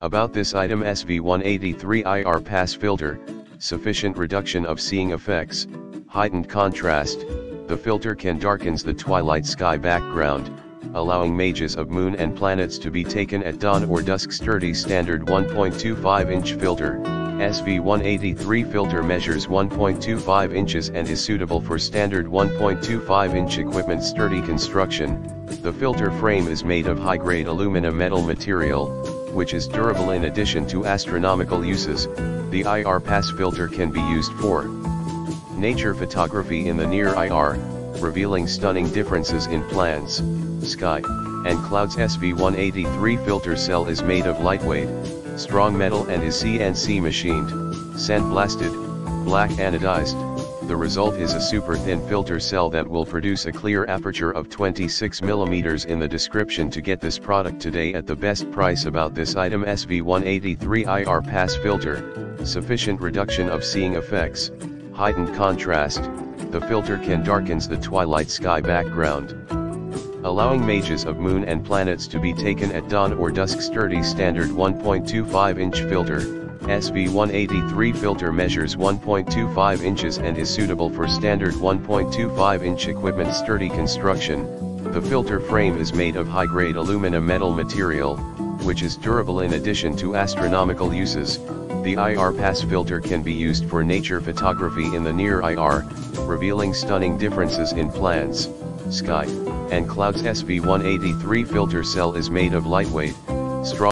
About this item SV183 IR pass filter, sufficient reduction of seeing effects, heightened contrast, the filter can darkens the twilight sky background, allowing mages of moon and planets to be taken at dawn or dusk. Sturdy standard 1.25 inch filter, SV183 filter measures 1.25 inches and is suitable for standard 1.25 inch equipment. Sturdy construction, the filter frame is made of high-grade alumina metal material, which is durable in addition to astronomical uses, the IR pass filter can be used for nature photography in the near IR, revealing stunning differences in plants, sky, and clouds SV183 filter cell is made of lightweight, strong metal and is CNC machined, sandblasted, black anodized. The result is a super thin filter cell that will produce a clear aperture of 26mm in the description to get this product today at the best price about this item SV183 IR pass filter, sufficient reduction of seeing effects, heightened contrast, the filter can darkens the twilight sky background. Allowing mages of moon and planets to be taken at dawn or dusk. Sturdy standard 1.25 inch filter, SV183 filter measures 1.25 inches and is suitable for standard 1.25 inch equipment sturdy construction, the filter frame is made of high-grade alumina metal material, which is durable in addition to astronomical uses, the IR pass filter can be used for nature photography in the near IR, revealing stunning differences in plants, sky, and clouds SV183 filter cell is made of lightweight, strong